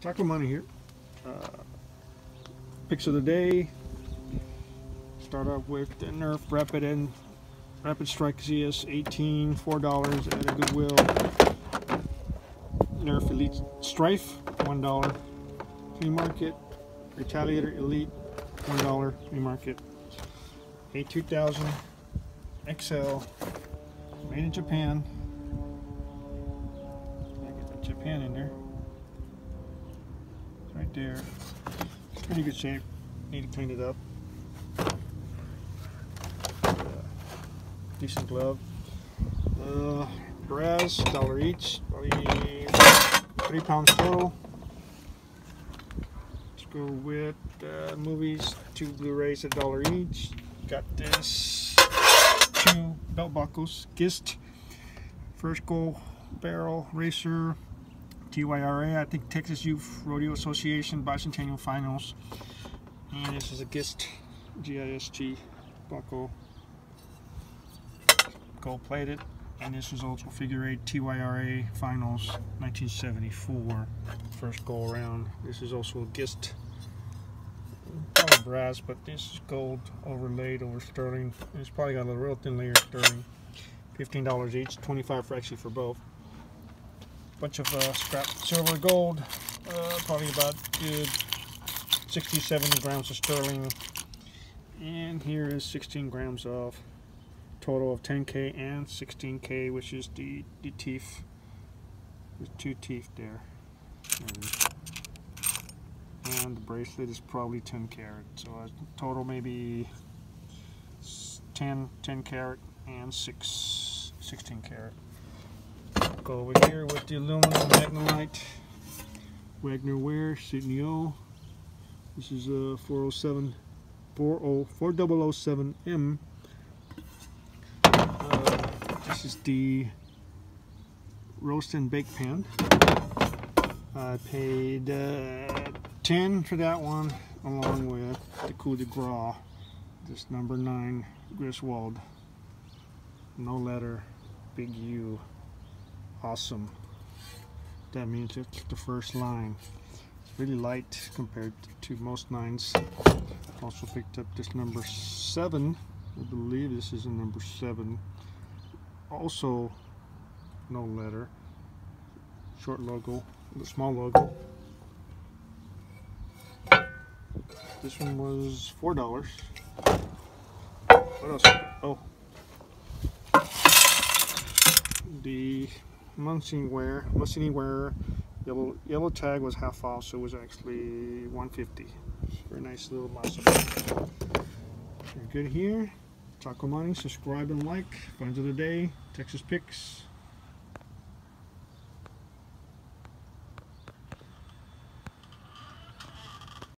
Taco Money here. Uh, picks of the day. Start off with the Nerf Rapid and Rapid Strike CS18, $4 at a Goodwill. Nerf Elite Stryfe, $1. Flea Market. Retaliator Elite, $1 flea market. A2000 XL, made in Japan. I get that Japan in there. Right there. It's pretty good shape. Need to clean it up. Decent glove. Uh, brass, dollar each. Probably three pounds total. Let's go with uh, movies. Two Blu-rays, a dollar each. Got this. Two belt buckles. Gist. First Goal Barrel Racer. TYRA, I think Texas Youth Rodeo Association Bicentennial Finals. And this is a GIST, G-I-S-T buckle. Gold plated. And this was also figure eight TYRA Finals 1974. First go around. This is also a GIST. Brass, but this is gold overlaid over sterling. It's probably got a real thin layer of sterling. $15 each, 25 for actually for both bunch of uh, scrap silver gold, uh, probably about good 60, 70 grams of sterling. And here is 16 grams of total of 10K and 16K, which is the, the teeth. There's two teeth there. And the bracelet is probably 10 carat. So a total maybe 10, 10 carat and 6, 16 carat go over here with the aluminum Magnalite Wagner Ware O. This is a 407 4007M. Uh, this is the roast and bake pan. I paid uh, 10 for that one along with the coup de grace. This number 9 Griswold. No letter, big U awesome. That means it's the first line. It's really light compared to most nines. Also picked up this number seven. I believe this is a number seven. Also, no letter. Short logo, the small logo. This one was four dollars. What else? Oh, the Muncie Wear, Muncie Wear yellow yellow tag was half off, so it was actually 150. Very nice little muscle. You're good here. Taco Money, subscribe and like. Finds of the day, Texas Picks.